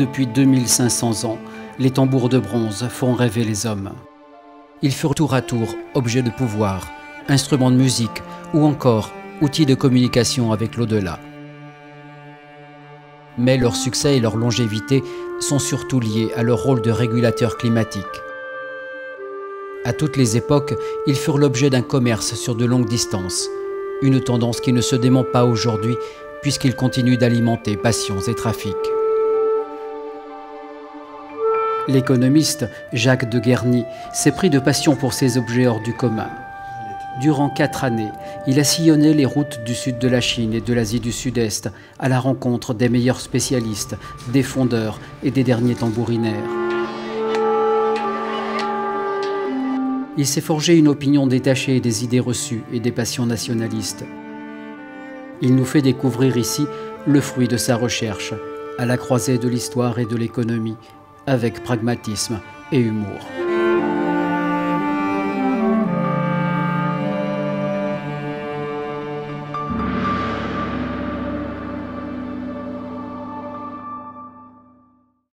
Depuis 2500 ans, les tambours de bronze font rêver les hommes. Ils furent tour à tour objets de pouvoir, instruments de musique ou encore outils de communication avec l'au-delà. Mais leur succès et leur longévité sont surtout liés à leur rôle de régulateur climatique. À toutes les époques, ils furent l'objet d'un commerce sur de longues distances, une tendance qui ne se dément pas aujourd'hui puisqu'ils continuent d'alimenter passions et trafics. L'économiste Jacques de Guerny s'est pris de passion pour ces objets hors du commun. Durant quatre années, il a sillonné les routes du sud de la Chine et de l'Asie du Sud-Est à la rencontre des meilleurs spécialistes, des fondeurs et des derniers tambourinaires. Il s'est forgé une opinion détachée des idées reçues et des passions nationalistes. Il nous fait découvrir ici le fruit de sa recherche, à la croisée de l'histoire et de l'économie, avec pragmatisme et humour.